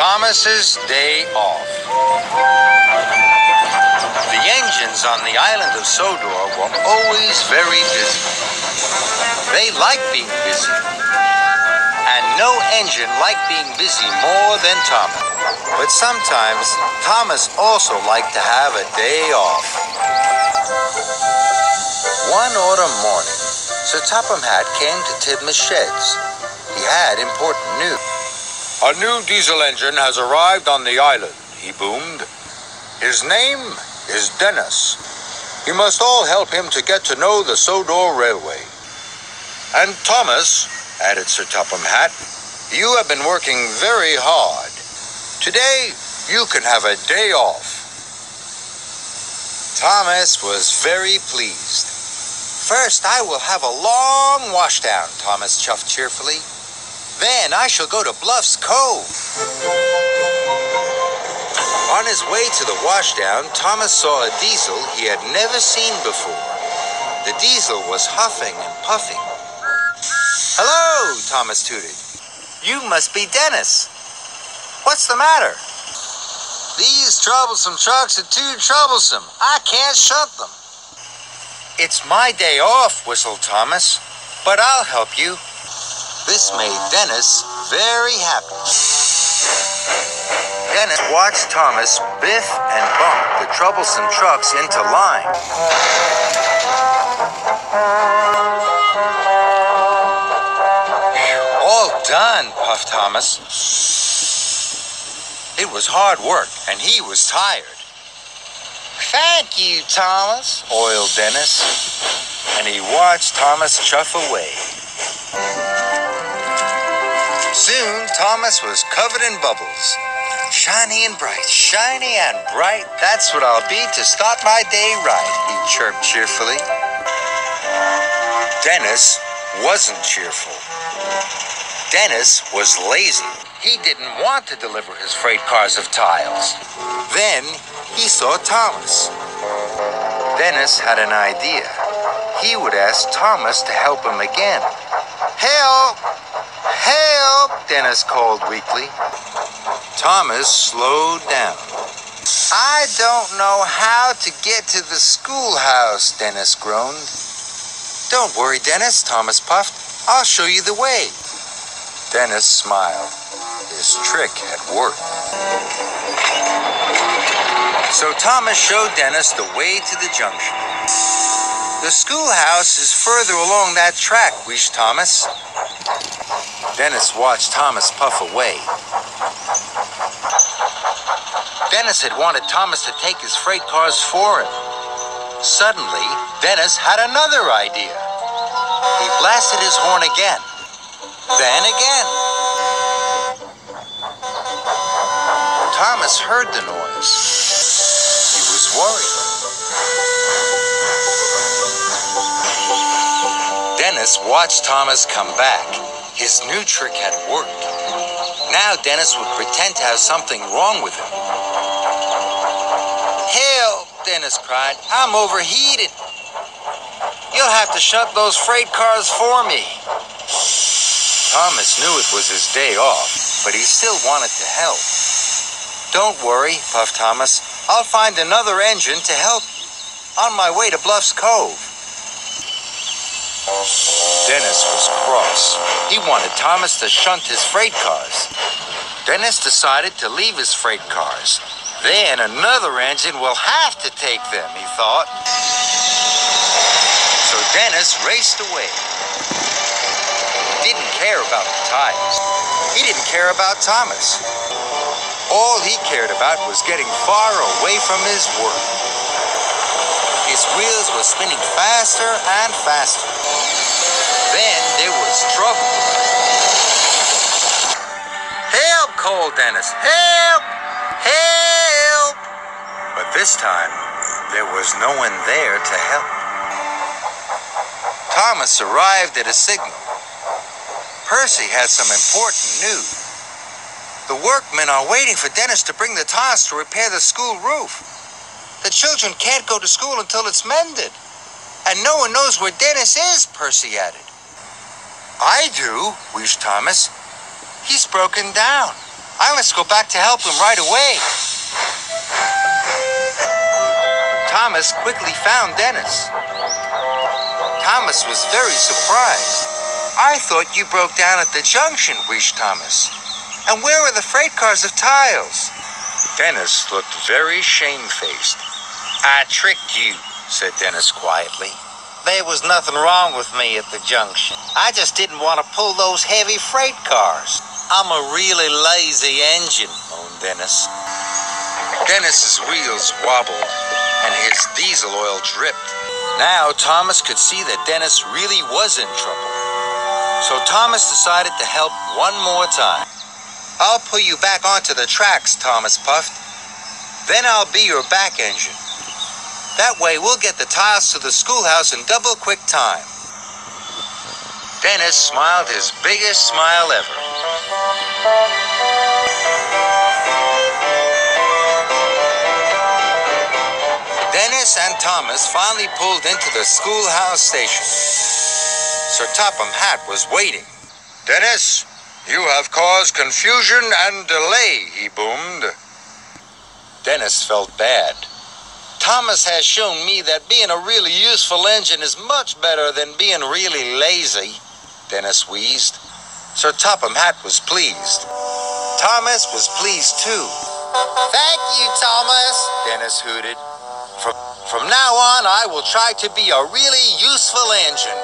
Thomas's day off. The engines on the island of Sodor were always very busy. They liked being busy. And no engine liked being busy more than Thomas. But sometimes Thomas also liked to have a day off. One autumn morning, Sir Topham Hatt came to Tidmouth Sheds. He had important news. A new diesel engine has arrived on the island, he boomed. His name is Dennis. You must all help him to get to know the Sodor Railway. And Thomas, added Sir Topham Hatt, you have been working very hard. Today, you can have a day off. Thomas was very pleased. First, I will have a long washdown, Thomas chuffed cheerfully. Then I shall go to Bluffs Cove. On his way to the washdown, Thomas saw a diesel he had never seen before. The diesel was huffing and puffing. Hello, Thomas tooted. You must be Dennis. What's the matter? These troublesome trucks are too troublesome. I can't shunt them. It's my day off, whistled Thomas, but I'll help you. This made Dennis very happy. Dennis watched Thomas biff and bump the troublesome trucks into line. All done, puffed Thomas. It was hard work, and he was tired. Thank you, Thomas, oiled Dennis, and he watched Thomas chuff away. Soon, Thomas was covered in bubbles. Shiny and bright, shiny and bright. That's what I'll be to start my day right, he chirped cheerfully. Dennis wasn't cheerful. Dennis was lazy. He didn't want to deliver his freight cars of tiles. Then he saw Thomas. Dennis had an idea. He would ask Thomas to help him again. Help! Dennis called weakly. Thomas slowed down. I don't know how to get to the schoolhouse, Dennis groaned. Don't worry, Dennis, Thomas puffed. I'll show you the way. Dennis smiled. His trick had worked. So Thomas showed Dennis the way to the junction. The schoolhouse is further along that track, wheezed Thomas. Dennis watched Thomas puff away. Dennis had wanted Thomas to take his freight cars for him. Suddenly, Dennis had another idea. He blasted his horn again. Then again. Thomas heard the noise. He was worried. Dennis watched Thomas come back. His new trick had worked. Now Dennis would pretend to have something wrong with him. Help, Dennis cried. I'm overheated. You'll have to shunt those freight cars for me. Thomas knew it was his day off, but he still wanted to help. Don't worry, puffed Thomas. I'll find another engine to help on my way to Bluffs Cove. Dennis was cross. He wanted Thomas to shunt his freight cars. Dennis decided to leave his freight cars. Then another engine will have to take them, he thought. So Dennis raced away. He didn't care about the tires. He didn't care about Thomas. All he cared about was getting far away from his work. His wheels were spinning faster and faster. Then there was trouble. Help, called Dennis. Help! Help! But this time, there was no one there to help. Thomas arrived at a signal. Percy had some important news. The workmen are waiting for Dennis to bring the tiles to repair the school roof. The children can't go to school until it's mended. And no one knows where Dennis is, Percy added. I do, wheezed Thomas. He's broken down. I must go back to help him right away. Thomas quickly found Dennis. Thomas was very surprised. I thought you broke down at the junction, wheezed Thomas. And where are the freight cars of tiles? Dennis looked very shamefaced. I tricked you, said Dennis quietly. There was nothing wrong with me at the junction. I just didn't want to pull those heavy freight cars. I'm a really lazy engine, moaned Dennis. Dennis's wheels wobbled and his diesel oil dripped. Now Thomas could see that Dennis really was in trouble. So Thomas decided to help one more time. I'll pull you back onto the tracks, Thomas puffed. Then I'll be your back engine. That way we'll get the tiles to the schoolhouse in double quick time. Dennis smiled his biggest smile ever. Dennis and Thomas finally pulled into the schoolhouse station. Sir Topham Hatt was waiting. Dennis, you have caused confusion and delay, he boomed. Dennis felt bad. Thomas has shown me that being a really useful engine is much better than being really lazy, Dennis wheezed. Sir Topham Hatt was pleased. Thomas was pleased too. Thank you, Thomas, Dennis hooted. From, from now on, I will try to be a really useful engine.